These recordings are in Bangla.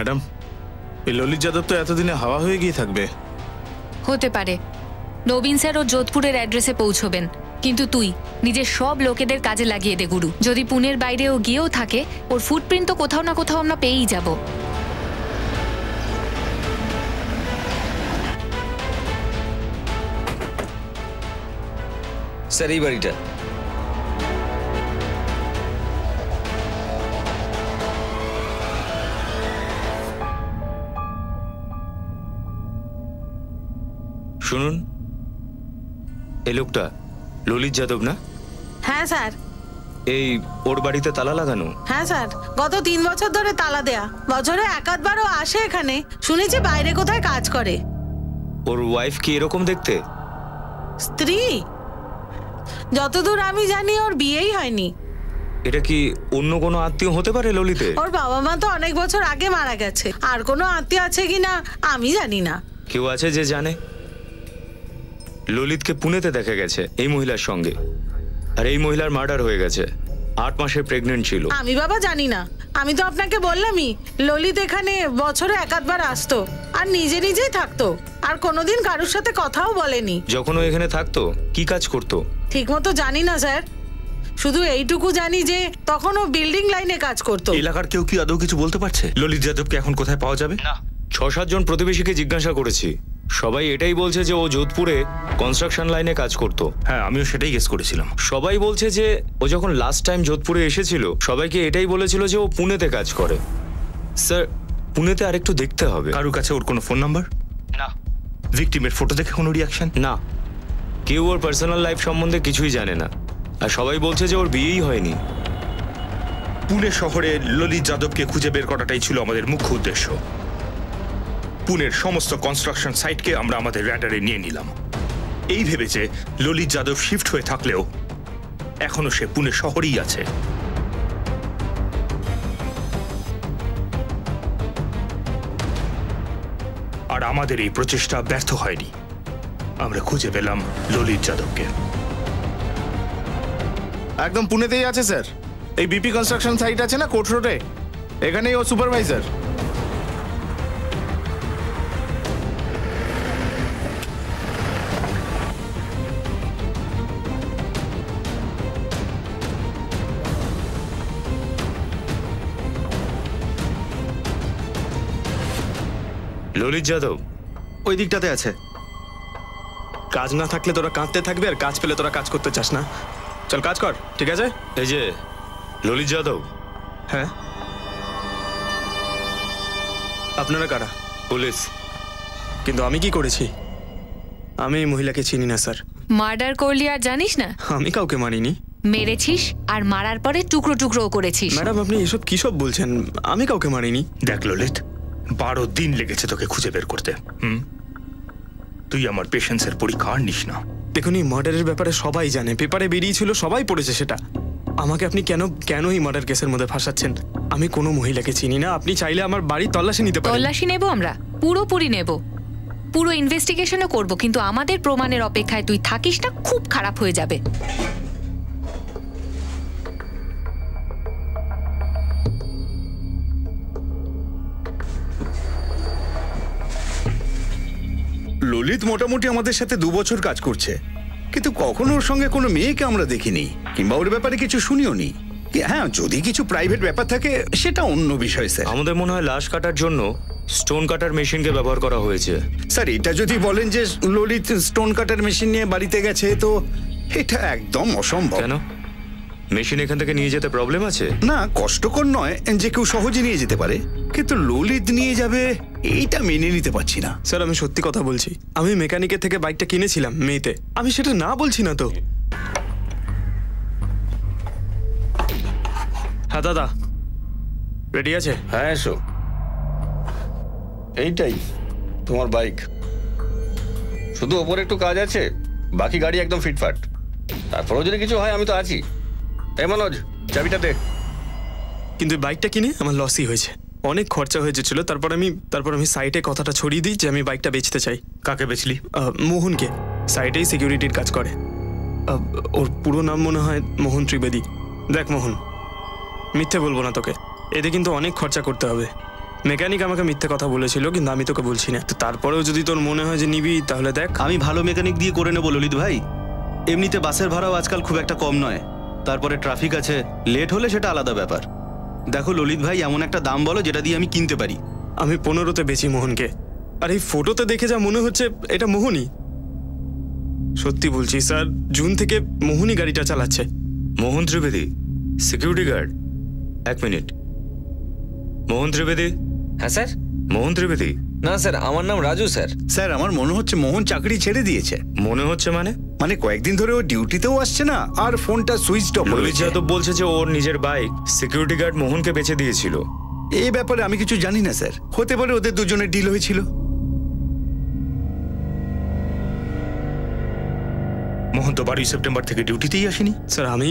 ম্যাডাম এই ললিত যাদব তো এতদিনে হাওয়া হয়ে গিয়ে থাকবে। হতে পারে। নবীন স্যার ও যোধপুরের অ্যাড্রেসে পৌঁছবেন। কিন্তু তুই নিজের সব লোকেদের কাজে লাগিয়ে দে গুরু। যদি পুনের বাইরে ও গিয়েও থাকে ওর ফুটপ্রিন্ট তো কোথাও না কোথাও আমরা পেয়েই যাব। স্যার এই বাড়িটা। শুনুন। এই লোকটা ললিত যাদব না? হ্যাঁ স্যার। এই ওর বাড়িতে তালা লাগানো? হ্যাঁ স্যার। গত তিন বছর ধরে তালা দেয়া। বছরে একাধবারও আসে এখানে। শুনেছি বাইরে কোথায় কাজ করে। ওর ওয়াইফ কি এরকম দেখতে? স্ত্রী? যতদূর আমি জানি ওর বিয়েই হয়নি। এটা কি অন্য কোনো আত্মীয় হতে পারে ললিতে? ওর বাবা মা তো অনেক বছর আগে মারা গেছে। আর কোনো আত্মীয় আছে কিনা আমি জানি না। কেউ আছে যে জানে? ললিতকে পুনেতে দেখা গেছে এই মহিলার সঙ্গে। আর এই মহিলার মার্ডার হয়ে গেছে। আট মাসের প্রেগনেন্ট ছিল। আমি বাবা জানি না। আমি তো আপনাকে বললামই ললিত এখানে বছরে একাধবার আসতো আর নিজে নিজেই থাকতো আর কোনোদিন কারোর সাথে কথাও বলেনি। যখন ও এখানে থাকতো কি কাজ করতো? ঠিক মতো জানি না স্যার। শুধু এইটুকু জানি যে তখন ও বিল্ডিং লাইনে কাজ করতো। এলাকার কেউ কি আদৌ কিছু বলতে পারছে? ললিত যাদবকে এখন কোথায় পাওয়া যাবে? না। ছ সাতজন প্রতিবেশীকে জিজ্ঞাসা করেছি। সবাই এটাই বলছে যে ও যোধপুরে কনস্ট্রাকশন লাইনে কাজ করতো। হ্যাঁ আমিও সেটাই গেস করেছিলাম। সবাই বলছে যে ও যখন লাস্ট টাইম যোধপুরে এসেছিল সবাইকে এটাই বলেছিল যে ও পুনেতে কাজ করে। স্যার পুনেতে আরেকটু দেখতে হবে। কারুর কাছে ওর কোনো ফোন নাম্বার না। ভিকটিমের ফটো দেখে কোনো রিয়াকশন না। কেউ ওর পার্সোনাল লাইফ সম্বন্ধে কিছুই জানে না। আর সবাই বলছে যে ওর বিয়েই হয়নি। পুনে শহরে ললিত যাদবকে খুঁজে বের করাটাই ছিল আমাদের মুখ্য উদ্দেশ্য। পুনের সমস্ত কনস্ট্রাকশন সাইটকে আমরা আমাদের র্যাডারে নিয়ে নিলাম। এই ভেবে যে ললিত যাদব শিফট হয়ে থাকলেও এখনও সে পুনে শহরেই আছে। আর আমাদের এই প্রচেষ্টা ব্যর্থ হয়নি। আমরা খুঁজে পেলাম ললিত যাদবকে। একদম পুনেতেই আছে, স্যার। এই বিপি কনস্ট্রাকশন সাইট আছে না কোর্ট রোডে? এখানেই ও সুপারভাইজার ললিত যাদব ওই দিকটাতে আছে। কাজ না থাকলে তোরা কাঁদতে থাকবে আর কাজ পেলে তোরা কাজ করতে চাস না। চল কাজ কর ঠিক আছে? এই যে ললিত যাদব। হ্যাঁ? আপনারা কারা? পুলিশ। কিন্তু আমি কি করেছি? আমি এই মহিলাকে চিনি না স্যার। মার্ডার করলি আর জানিস না? আমি কাউকে মানিনি মেরেছিস আর মারার পরে টুকরো টুকরো করেছিস। ম্যাডাম আপনি এসব কি সব বলছেন? আমি কাউকে মারিনি। দেখ ললিত বারো দিন লেগেছে তোকে খুঁজে বের করতে হুম? তুই আমার পেশেন্সের পরীক্ষা আর নিস না। দেখুন এই মার্ডারের ব্যাপারে সবাই জানে। পেপারে বেরিয়েছিল সবাই পড়েছে সেটা। আমাকে আপনি কেন কেন এই মার্ডার কেসের মধ্যে ফাঁসাচ্ছেন? আমি কোনো মহিলাকে চিনি না। আপনি চাইলে আমার বাড়ি তল্লাশি নিতে পারেন। তল্লাশি নেব আমরা? পুরোপুরি নেব। পুরো ইনভেস্টিগেশনও করব কিন্তু আমাদের প্রমাণের অপেক্ষায় তুই থাকিস না খুব খারাপ হয়ে যাবে। ললিত মোটামুটি আমাদের সাথে দু বছর কাজ করছে। কিন্তু কখনো ওর সঙ্গে কোনো মেয়েকে আমরা দেখিনি কিংবা ওর ব্যাপারে কিছু শুনিও নি। হ্যাঁ যদি কিছু প্রাইভেট ব্যাপার থাকে সেটা অন্য বিষয় স্যার। আমাদের মনে হয় লাশ কাটার জন্য স্টোন কাটার মেশিনকে ব্যবহার করা হয়েছে। স্যার এটা যদি বলেন যে ললিত স্টোন কাটার মেশিন নিয়ে বাড়িতে গেছে তো এটা একদম অসম্ভব। কেন? মেশিন এখান থেকে নিয়ে যেতে প্রবলেম আছে? না কষ্টকর নয় যে কেউ সহজে নিয়ে যেতে পারে। কিন্তু ললিত নিয়ে যাবে এইটা মেনে নিতে পারছি না। স্যার আমি সত্যি কথা বলছি। আমি মেকানিকের থেকে বাইকটা কিনেছিলাম মেয়েতে। আমি সেটা না বলছি না তো। হ্যাঁ দাদা। রেডি আছে? হ্যাঁ এসো। এইটাই তোমার বাইক। শুধু ওপরে একটু কাজ আছে বাকি গাড়ি একদম ফিটফাট। তারপরেও যদি কিছু হয় আমি তো আছি। এই মনোজ চাবিটাতে কিন্তু বাইকটা কিনে আমার লসই হয়েছে। অনেক খরচা হয়ে হয়েছিল তারপর আমি তারপর আমি সাইটে কথাটা ছড়িয়ে দিই যে আমি বাইকটা বেচতে চাই। কাকে বেচলি? আহ, মোহনকে। সাইটেই সিকিউরিটির কাজ করে। আহ, ওর পুরো নাম মনে হয় মোহন ত্রিবেদী। দেখ মোহন মিথ্যে বলব না তোকে। এতে কিন্তু অনেক খরচা করতে হবে। মেকানিক আমাকে মিথ্যে কথা বলেছিল কিন্তু আমি তোকে বলছি না। তো তারপরেও যদি তোর মনে হয় যে নিবি তাহলে দেখ। আমি ভালো মেকানিক দিয়ে করে নেব ললিত ভাই। এমনিতে বাসের ভাড়াও আজকাল খুব একটা কম নয়। তারপরে ট্রাফিক আছে লেট হলে সেটা আলাদা ব্যাপার। দেখো ললিত ভাই এমন একটা দাম বলো যেটা দিয়ে আমি কিনতে পারি। আমি পনেরোতে বেচি মোহনকে। আর এই ফটোতে দেখে যা মনে হচ্ছে এটা মোহনই। সত্যি বলছি স্যার জুন থেকে মোহনই গাড়িটা চালাচ্ছে। মোহন ত্রিবেদী সিকিউরিটি গার্ড এক মিনিট। মোহন ত্রিবেদী? হ্যাঁ স্যার? মোহন ত্রিবেদী? না স্যার আমার নাম রাজু স্যার। স্যার আমার মনে হচ্ছে মোহন চাকরি ছেড়ে দিয়েছে। মনে হচ্ছে মানে? মানে কয়েকদিন ধরে ও ডিউটিতেও আসছে না আর ফোনটা সুইচ অফ রয়েছে যাদব বলছে যে ওর নিজের বাইক সিকিউরিটি গার্ড মোহনকে বেচে দিয়েছিল। এই ব্যাপারে আমি কিছু জানি না স্যার। হতে পারে ওদের দুজনের ডিল হয়েছিল। মোহন তো বারোই সেপ্টেম্বর থেকে ডিউটিতেই আসেনি। স্যার আমি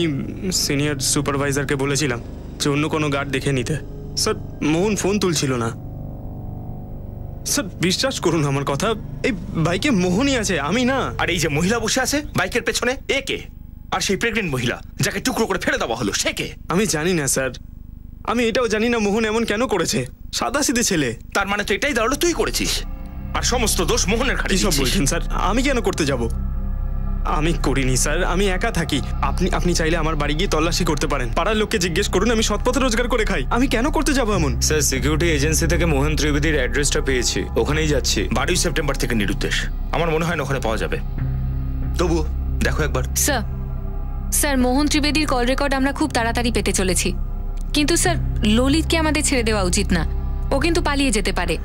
সিনিয়র সুপারভাইজারকে বলেছিলাম যে অন্য কোনো গার্ড দেখে নিতে। স্যার মোহন ফোন তুলছিল না। স্যার বিশ্বাস করুন আমার কথা। এই বাইকে মোহনই আছে আমি না। আর এই যে মহিলা বসে আছে বাইকের পেছনে এ কে? আর সেই প্রেগনেন্ট মহিলা যাকে টুকরো করে ফেলে দেওয়া হলো সে কে? আমি জানি না স্যার। আমি এটাও জানি না মোহন এমন কেন করেছে। সাদা সিধে ছেলে। তার মানে তো এটাই দাঁড়াল তুই করেছিস। আর সমস্ত দোষ মোহনের খাটি সব বলছেন স্যার। আমি কেন করতে যাব? আমি করিনি স্যার। আমি একা থাকি। আপনি আপনি চাইলে আমার বাড়ি গিয়ে তল্লাশি করতে পারেন। পাড়ার লোককে জিজ্ঞেস করুন আমি সৎপথে রোজগার করে খাই। আমি কেন করতে যাব এমন? স্যার সিকিউরিটি এজেন্সি থেকে মোহন ত্রিবেদীর অ্যাড্রেসটা পেয়েছি। ওখানেই যাচ্ছি। বারোই সেপ্টেম্বর থেকে নিরুদ্দেশ। আমার মনে হয় না ওখানে পাওয়া যাবে। তবুও দেখো একবার। স্যার স্যার মোহন ত্রিবেদীর কল রেকর্ড আমরা খুব তাড়াতাড়ি পেতে চলেছি। কিন্তু স্যার ললিতকে আমাদের ছেড়ে দেওয়া উচিত না। ও কিন্তু পালিয়ে যেতে পারে।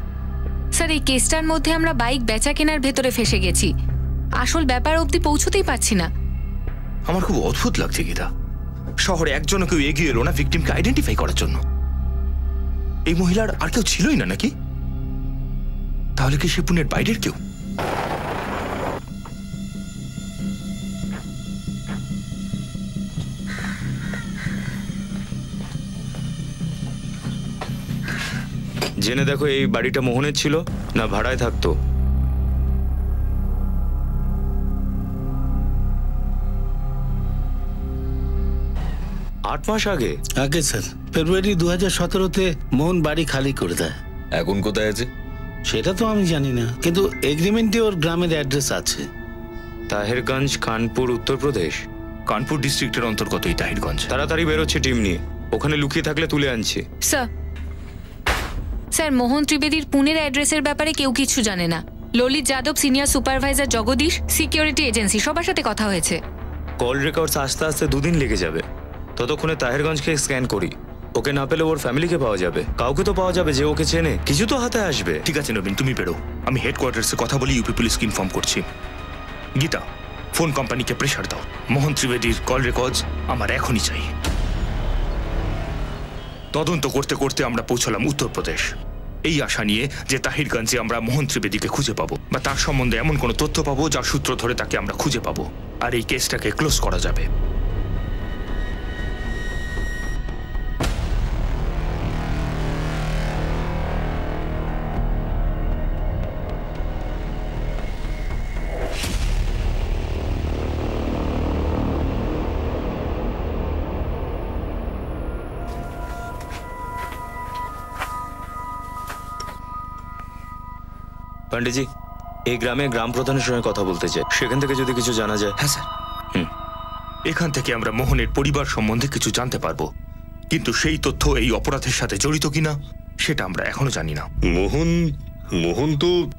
স্যার এই কেসটার মধ্যে আমরা বাইক বেচা কেনার ভেতরে ফেসে গেছি। আসল ব্যাপার অবধি পৌঁছতেই পারছি না। আমার খুব অদ্ভুত লাগছে গীতা। শহরে একজনও কেউ এগিয়ে এলো না ভিকটিমকে আইডেন্টিফাই করার জন্য। এই মহিলার আর কেউ ছিলই না নাকি? তাহলে কি সে পুনের বাইরের কেউ? জেনে দেখো এই বাড়িটা মোহনের ছিল না ভাড়ায় থাকতো? আট মাস আগে? আগে স্যার। ফেব্রুয়ারি দু হাজার সতেরোতে মোহন বাড়ি খালি করে দেয়। এখন কোথায় আছে? সেটা তো আমি জানি না কিন্তু এগ্রিমেন্টে ওর গ্রামের অ্যাড্রেস আছে। তাহেরগঞ্জ কানপুর উত্তরপ্রদেশ? কানপুর ডিস্ট্রিক্টের অন্তর্গত এই তাহিরগঞ্জ। তাড়াতাড়ি বেরোচ্ছে টিম নিয়ে। ওখানে লুকিয়ে থাকলে তুলে আনছি। স্যার স্যার মোহন ত্রিবেদীর পুনের অ্যাড্রেসের ব্যাপারে কেউ কিছু জানে না। Lalit Yadav senior supervisor Jagdish security agency সবার সাথে কথা হয়েছে। কল রেকর্ডস আস্তে আস্তে দুদিন লেগে যাবে। ততক্ষণে তাহেরগঞ্জকে স্ক্যান করি। ওকে না পেলে ওর ফ্যামিলিকে পাওয়া যাবে। কাউকে তো পাওয়া যাবে যে ওকে চেনে। কিছু তো হাতে আসবে। ঠিক আছে, নবীন, তুমি বেরো। আমি হেডকোয়ার্টার্সে কথা বলি ইউপি পুলিশকে ইনফর্ম করছি। গীতা ফোন কোম্পানিকে প্রেশার দাও। মোহন ত্রিবেদীর কল রেকর্ডস আমার এখনই চাই। তদন্ত করতে করতে আমরা পৌঁছলাম উত্তরপ্রদেশ এই আশা নিয়ে যে তাহিরগঞ্জে আমরা মোহন ত্রিবেদীকে খুঁজে পাবো, বা তার সম্বন্ধে এমন কোনো তথ্য পাবো, যার সূত্র ধরে তাকে আমরা খুঁজে পাবো। আর এই কেসটাকে ক্লোজ করা যাবে। পান্ডেজি এই গ্রামে গ্রাম প্রধানের সঙ্গে কথা বলতে চাই। সেখান থেকে যদি কিছু জানা যায়। হ্যাঁ স্যার। হুম। এখান থেকে আমরা মোহনের পরিবার সম্বন্ধে কিছু জানতে পারব। কিন্তু সেই তথ্য এই অপরাধের সাথে জড়িত কিনা সেটা আমরা এখনও জানি না। মোহন মোহন তো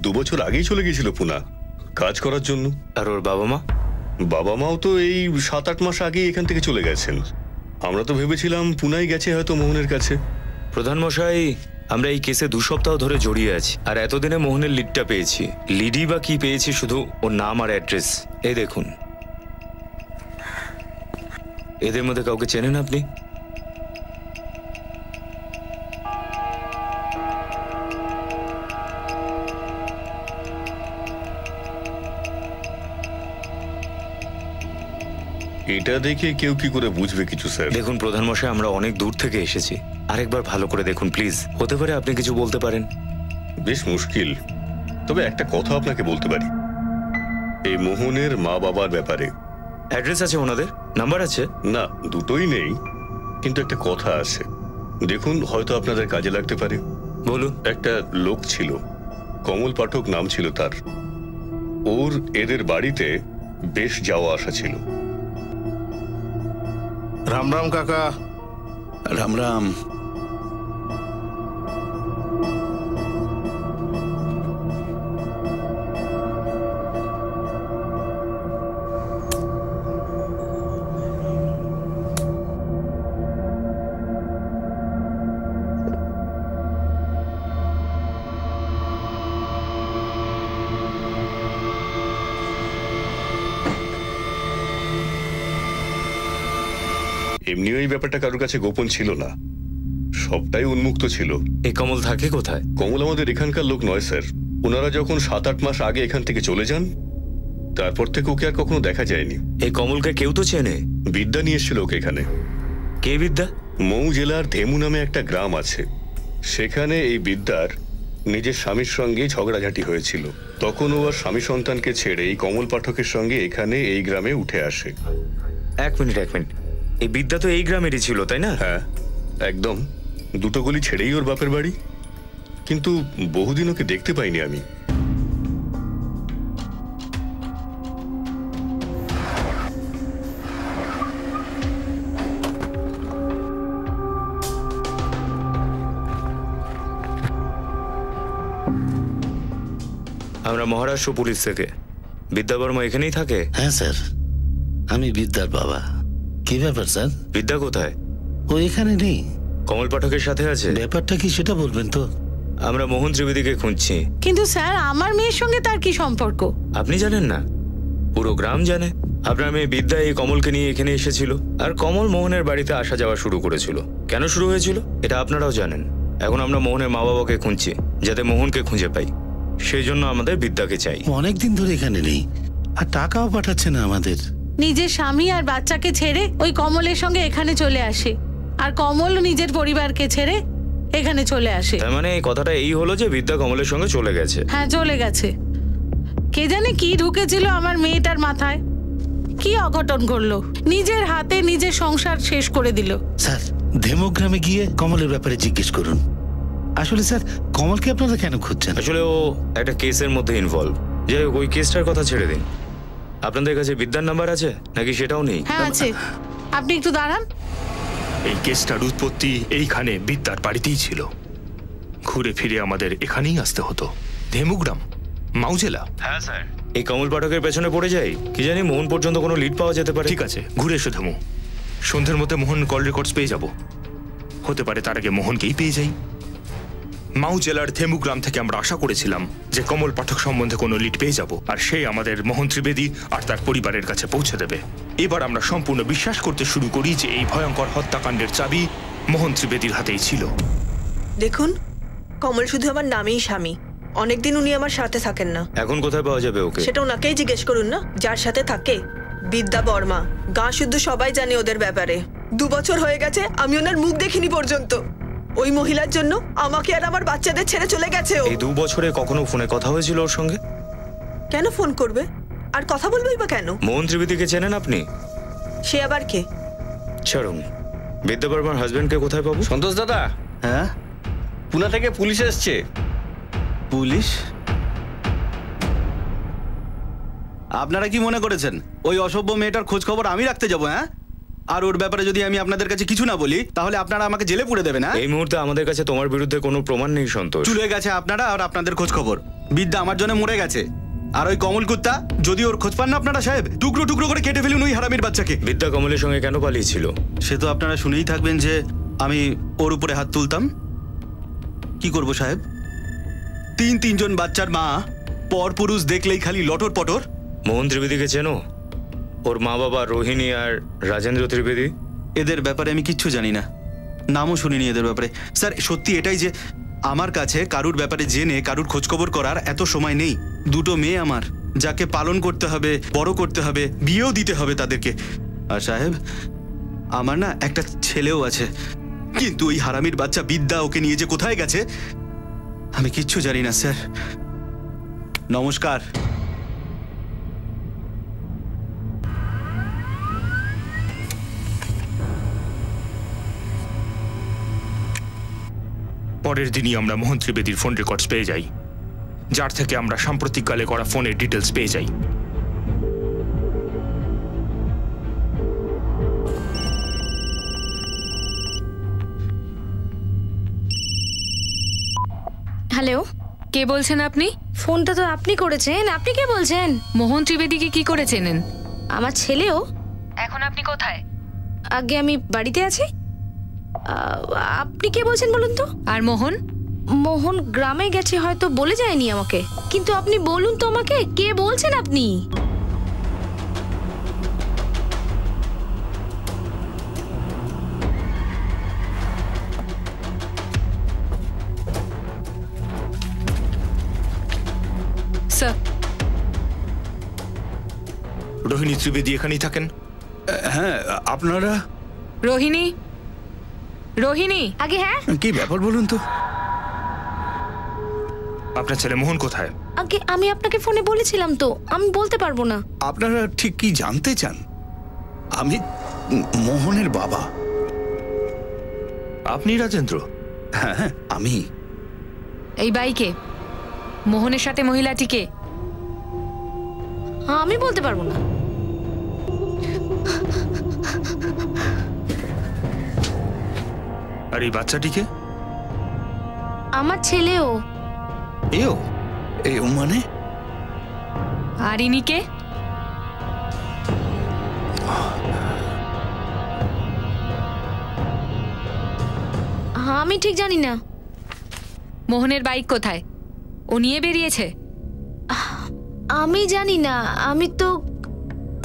দু বছর আগেই চলে গিয়েছিল পুনা কাজ করার জন্য। আর ওর বাবা মা? বাবা মাও তো এই সাত আট মাস আগেই এখান থেকে চলে গেছেন। আমরা তো ভেবেছিলাম পুনাই গেছে হয়তো মোহনের কাছে। প্রধান মশাই আমরা এই কেসে দু সপ্তাহ ধরে জড়িয়ে আছি। আর এতদিনে মোহনের লিডটা পেয়েছি। লিডই বা কি পেয়েছি শুধু ওর নাম আর অ্যাড্রেস এই দেখুন। এদের মধ্যে কাউকে চেনেন আপনি? এটা দেখে কেউ কি করে বুঝবে কিছু স্যার? দেখুন প্রধান মশাই আমরা অনেক দূর থেকে এসেছি। আরেকবার ভালো করে দেখুন প্লিজ। হতে পারে আপনি কিছু বলতে পারেন। বেশ মুশকিল। তবে একটা কথা আপনাকে বলতে পারি। এই মোহনের মা বাবার ব্যাপারে। অ্যাড্রেস আছে ওনাদের? নাম্বার আছে? না দুটোই নেই কিন্তু একটা কথা আছে। দেখুন হয়তো আপনাদের কাজে লাগতে পারে। বলুন। একটা লোক ছিল কমল পাঠক নাম ছিল তার। ওর এদের বাড়িতে বেশ যাওয়া আসা ছিল। राम राम काका। राम राम। ব্যাপারটা কারোর কাছে গোপন ছিল না। সবটাই উন্মুক্ত ছিল। এ কমল থাকে কোথায়? কমল আমাদের এখানকার লোক নয় স্যার। ওনারা যখন সাত আট মাস আগে এখান থেকে চলে যান তারপর থেকে ওকে আর কখনো দেখা যায়নি। এই কমলকে কেউ তো চেনে? বিদ্যা নিয়ে এসেছিল ওকে এখানে। কে বিদ্যা? মৌ জেলার ধেমু নামে একটা গ্রাম আছে। সেখানে এই বিদ্যার নিজের স্বামীর সঙ্গে ঝগড়াঝাটি হয়েছিল। তখন ও আর স্বামী সন্তানকে ছেড়ে এই কমল পাঠকের সঙ্গে এখানে এই গ্রামে উঠে আসে। এক মিনিট এক মিনিট। এই বিদ্যা তো এই গ্রামেরই ছিল তাই না? হ্যাঁ একদম। দুটো গলি ছেড়েই ওর বাপের বাড়ি। কিন্তু বহুদিন ওকে দেখতে পাইনি আমি। আমরা মহারাষ্ট্র পুলিশ থেকে। বিদ্যা বর্মা এখানেই থাকে? হ্যাঁ স্যার। আমি বিদ্যার বাবা। কি ব্যাপার স্যার? বিদ্যা কোথায়? ও এখানে নেই। কমল পাঠকের সাথে আছে? ব্যাপারটা কি সেটা বলবেন তো? আমরা মোহন ত্রিবেদীকে খুঁজছি। কিন্তু স্যার আমার মেয়ের সঙ্গে তার কি সম্পর্ক? আপনি জানেন না? পুরো গ্রাম জানে। আপনার মেয়ে বিদ্যা এই কমলকে নিয়ে এখানে এসেছিল। আর কমল মোহনের বাড়িতে আসা যাওয়া শুরু করেছিল। কেন শুরু হয়েছিল? এটা আপনারাও জানেন। এখন আমরা মোহনের মা বাবাকে খুঁজছি যাতে মোহনকে খুঁজে পাই। সেই জন্য আমাদের বিদ্যাকে চাই। অনেকদিন ধরে এখানে নেই। আর টাকাও পাঠাচ্ছে না আমাদের। নিজের স্বামী আর বাচ্চাকে ছেড়ে ওই কমলের সঙ্গে এখানে চলে আসে। আর কমল নিজের পরিবারকে ছেড়ে এখানে চলে আসে। তার মানে এই কথাটা এই হলো যে বিদ্যা কমলের সঙ্গে চলে গেছে। হ্যাঁ চলে গেছে। কে জানে কি ঢুকেছিল আমার মেয়েটার মাথায়। কি অঘটন করল নিজের হাতে নিজের সংসার শেষ করে দিল। স্যার ধেমোগ্রামে গিয়ে কমলের ব্যাপারে জিজ্ঞেস করুন। আসলে স্যার কমলকে আপনারা কেন খুঁজছেন? আসলে ও একটা কেসের মধ্যে ইনভলভ যাই হোক ওই কেসটার কথা ছেড়ে দিন। আপনাদের কাছে বিদ্যার নাম্বার আছে? নাকি সেটাও নেই? হ্যাঁ আছে। আপনি একটু দাঁড়ান। এই কেসটার উৎপত্তি এইখানে বিদ্যার বাড়িতেই ছিল। ঘুরে ফিরে আমাদের এখানেই আসতে হতো। ধেমুগ্রাম মাউজেলা। হ্যাঁ স্যার। এই কমল পাঠকের পেছনে পড়ে যাই? কি জানি মোহন পর্যন্ত কোনো লিড পাওয়া যেতে পারে। ঠিক আছে ঘুরে এসো ধেমু। সন্ধ্যের মধ্যে মোহন কল রেকর্ডস পেয়ে যাব। হতে পারে তার আগে মোহনকেই পেয়ে যাই। মাউ জেলার থেমুগ্রাম থেকে আমরা আশা করেছিলাম যে কমল পাঠক সম্বন্ধে কোনো লিড পেয়ে যাব আর সে আমাদের মোহন ত্রিবেদী আর তার পরিবারের কাছে পৌঁছে দেবে। এবার আমরা সম্পূর্ণ বিশ্বাস করতে শুরু করি যে এই ভয়ঙ্কর হত্যাকাণ্ডের চাবি মোহন ত্রিবেদীর হাতেই ছিল। দেখুন কমল শুধু আমার নামেই স্বামী। অনেকদিন উনি আমার সাথে থাকেন না। এখন কোথায় পাওয়া যাবে ওকে? সেটা ওনাকেই জিজ্ঞেস করুন না যার সাথে থাকে। বিদ্যা বর্মা গা শুদ্ধ সবাই জানে ওদের ব্যাপারে। দু বছর হয়ে গেছে আমি ওনার মুখ দেখিনি পর্যন্ত। ওই মহিলার জন্য আমাকে আর আমার বাচ্চাদের ছেড়ে চলে গেছে ও। এই দু বছরে কখনো ফোনে কথা হয়েছিল ওর সঙ্গে? কেন ফোন করবে? আর কথা বলবেই বা কেন? মোহন ত্রিবেদীকে চেনেন আপনি? সে আবার কে? ছাড়ুন। বিদ্যা বর্মার হাজবেন্ডকে কোথায় পাবো? সন্তোষ দাদা। হ্যাঁ? পুনা থেকে পুলিশ এসছে। পুলিশ? আপনারা কি মনে করেছেন? ওই অসভ্য মেয়েটার খোঁজ খবর আমি রাখতে যাব হ্যাঁ? আর ওর ব্যাপারে যদি আমি আপনাদের কাছে কিছু না বলি তাহলে আপনারা আমাকে জেলে পুড়ে দেবেন হ্যাঁ? এই মুহূর্তে আমাদের কাছে তোমার বিরুদ্ধে কোনো প্রমাণ নেই সন্তোষ। চুলে গেছে আপনারা আর আপনাদের খোঁজ খবর। বিদ্যা আমার জন্য মরে গেছে। আর ওই কমল কুত্তা যদি ওর খোঁজ পান না আপনারা সাহেব টুকরো টুকরো করে কেটে ফেলুন ওই হারামির বাচ্চাকে। বিদ্যা কমলের সঙ্গে কেন পালিয়েছিল? সে তো আপনারা শুনেই থাকবেন যে আমি ওর উপরে হাত তুলতাম। কি করব সাহেব? তিন তিনজন বাচ্চার মা পর পুরুষ দেখলেই খালি লটর পটর। মোহন ত্রিবেদীকে চেনো? ওর মা বাবা রোহিণী আর রাজেন্দ্র ত্রিবেদী? এদের ব্যাপারে আমি কিচ্ছু জানি না। নামও শুনিনি এদের ব্যাপারে। স্যার, সত্যি এটাই যে আমার কাছে কারুর ব্যাপারে জেনে, কারুর খোঁজখবর করার এত সময় নেই। দুটো মেয়ে আমার, যাকে পালন করতে হবে, বড় করতে হবে, বিয়েও দিতে হবে তাদেরকে। আর সাহেব, আমার না একটা ছেলেও আছে। কিন্তু ওই হারামির বাচ্চা বিদ্যা ওকে নিয়ে যে কোথায় গেছে, আমি কিচ্ছু জানি না, স্যার। নমস্কার। পরের দিনই আমরা মোহন ত্রিবেদীর ফোন রেকর্ডস পেয়ে যাই যার থেকে আমরা সাম্প্রতিককালে করা ফোনের ডিটেলস পেয়ে যাই। হ্যালো কে বলছেন আপনি? ফোনটা তো আপনি করেছেন। আপনি কে বলছেন? মোহন ত্রিবেদীকে কি করে চেনেন আমার ছেলেও? এখন আপনি কোথায়? আগে আমি বাড়িতে আছি। আপনি কে বলছেন বলুন তো? আর মোহন? মোহন গ্রামে গেছে হয়তো বলে যায়নি আমাকে। কিন্তু আপনি বলুন তো আমাকে কে বলছেন আপনি? স্যার রোহিণী ত্রিবেদী এখানেই থাকেন? হ্যাঁ আপনারা? রোহিণী? রোহিণী। আগে হ্যাঁ? কি ব্যাপার বলুন তো? আপনার ছেলে মোহন কোথায়? আগে আমি আপনাকে ফোনে বলেছিলাম তো আমি বলতে পারব না। আপনারা ঠিক কি জানতে চান? আমি মোহনের বাবা। আপনি রাজেন্দ্র? হ্যাঁ হ্যাঁ আমি। এই বাইকে? মোহনের সাথে মহিলাটিকে? আমি বলতে পারব না। আর এই বাচ্চাটিকে? আমার ছেলেও। এও? এ মানে? আর ইনিকে আমি ঠিক জানি না। মোহনের বাইক কোথায়? ও নিয়ে বেরিয়েছে? আমি জানি না আমি তো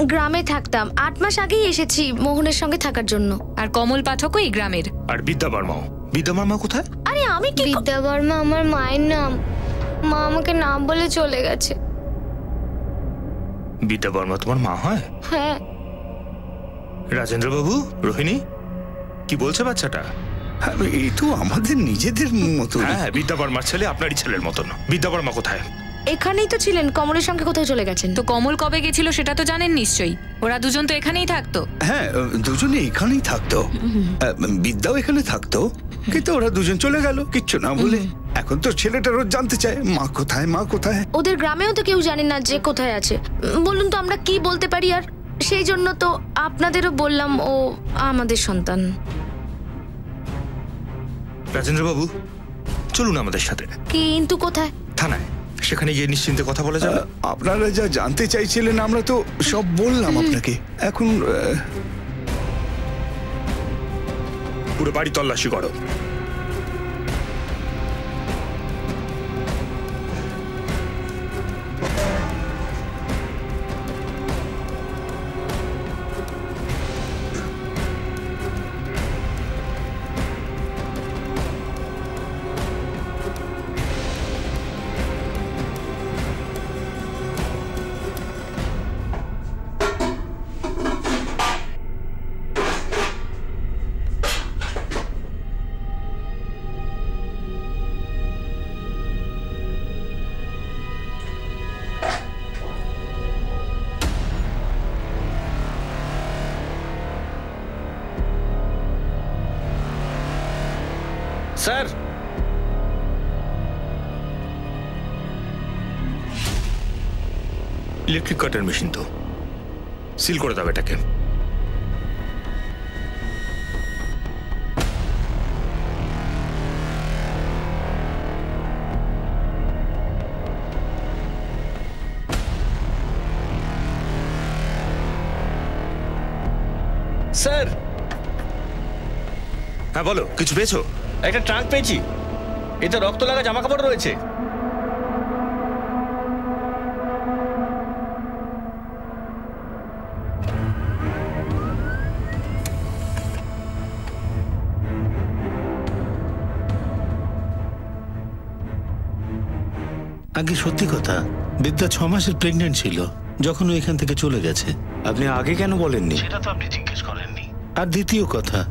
গ্রামে থাকতাম। আট মাস আগেই এসেছি মোহনের সঙ্গে থাকার জন্য। আর কমল পাঠকও এই গ্রামের। আর বিদ্যা বর্মাও বিদ্যা বর্মা কোথায়? আরে আমি কি বিদ্যা বর্মা আমার মায়ের নাম। মা আমাকে নাম বলে চলে গেছে। বিদ্যা বর্মা তোমার মা হয়? হ্যাঁ। রাজেন্দ্র বাবু রোহিণী? কি বলছে বাচ্চাটা? হ্যাঁ, এই তো আমাদের নিজেদের মতো হ্যাঁ হ্যাঁ বিদ্যা বর্মার ছেলে আপনারই ছেলের মতন। বিদ্যা বর্মা কোথায়? এখানেই তো ছিলেন কমলের সঙ্গে কোথাও চলে গেছেন। তো কমল কবে গেছিল সেটা তো জানেন নিশ্চয়ই। ওরা দুজন তো এখানেই থাকতো। হ্যাঁ দুজনে এখানেই থাকতো। বিদ্যাও এখানে থাকতো কিন্তু ওরা দুজন চলে গেল কিচ্ছু না বলে। এখন তো ছেলেটা রোজ জানতে চায় মা কোথায় মা কোথায়? ওদের গ্রামেও তো কেউ জানে না যে কোথায় আছে। বলুন তো আমরা কি বলতে পারি আর সেই জন্য তো আপনাদেরও বললাম ও আমাদের সন্তান। রাজেন্দ্র বাবু চলুন আমাদের সাথে। কিন্তু কোথায়? থানায়। সেখানে গিয়ে নিশ্চিন্তে কথা বলা যাবে? আপনারা যা জানতে চাইছিলেন আমরা তো সব বললাম আপনাকে। এখন পুরো বাড়ি তল্লাশি করো। স্যার। ইলেকট্রিক কাটার মেশিন তো। সিল করে দাও এটাকে। স্যার। হ্যাঁ বলো কিছু পেয়েছ? একটা ট্রাঙ্ক পেয়েছি। এতে রক্ত লাগা জামা কাপড় রয়েছে। আগে সত্যি কথা বিদ্যা ছ মাসের প্রেগনেন্ট ছিল যখন ও এখান থেকে চলে গেছে। আপনি আগে কেন বলেননি? সেটা তো আপনি জিজ্ঞেস করেননি। আর দ্বিতীয় কথা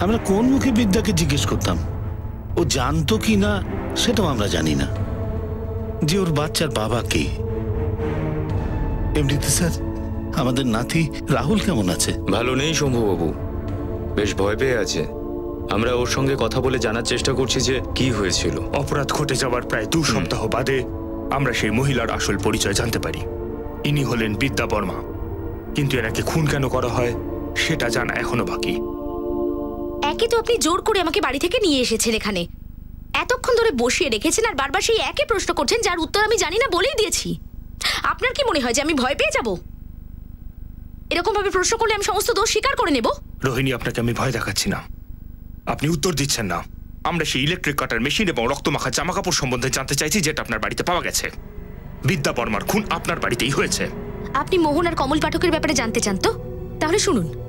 আমরা কোন মুখে বিদ্যাকে জিজ্ঞেস করতাম? ও জানতো কি না সেটাও আমরা জানি না। যে ওর বাচ্চার বাবা কে? এমনিতে স্যার আমাদের নাতি রাহুল কেমন আছে? ভালো নেই শম্ভুবাবু। বেশ ভয় পেয়ে আছে। আমরা ওর সঙ্গে কথা বলে জানার চেষ্টা করছি যে কি হয়েছিল। অপরাধ ঘটে যাওয়ার প্রায় দু সপ্তাহ বাদে আমরা সেই মহিলার আসল পরিচয় জানতে পারি। ইনি হলেন বিদ্যা বর্মা কিন্তু এনাকে খুন কেন করা হয় সেটা জানা এখনও বাকি। একে তো আপনি জোর করে আমাকে বাড়ি থেকে নিয়ে এসেছেন এখানে। এতক্ষণ ধরে বসিয়ে রেখেছেন আর বারবার সেই একই প্রশ্ন করছেন যার উত্তর আমি জানি না বলেই দিয়েছি। আপনার কি মনে হয় যে আমি ভয় পেয়ে যাব? এরকম ভাবে প্রশ্ন করলে আমি সমস্ত দোষ স্বীকার করে নেব। রোহিণী আপনাকে আমি ভয় দেখাচ্ছি না। আপনি উত্তর দিচ্ছেন না। আমরা সেই ইলেকট্রিক কাটার মেশিন এবং রক্তমাখা জামা কাপড় সম্বন্ধে জানতে চাইছি যেটা আপনার বাড়িতে পাওয়া গেছে। বিদ্যা বর্মার খুন আপনার বাড়িতেই হয়েছে। আপনি মোহন আর কমল পাঠকের ব্যাপারে জানতে চান তো? তাহলে শুনুন।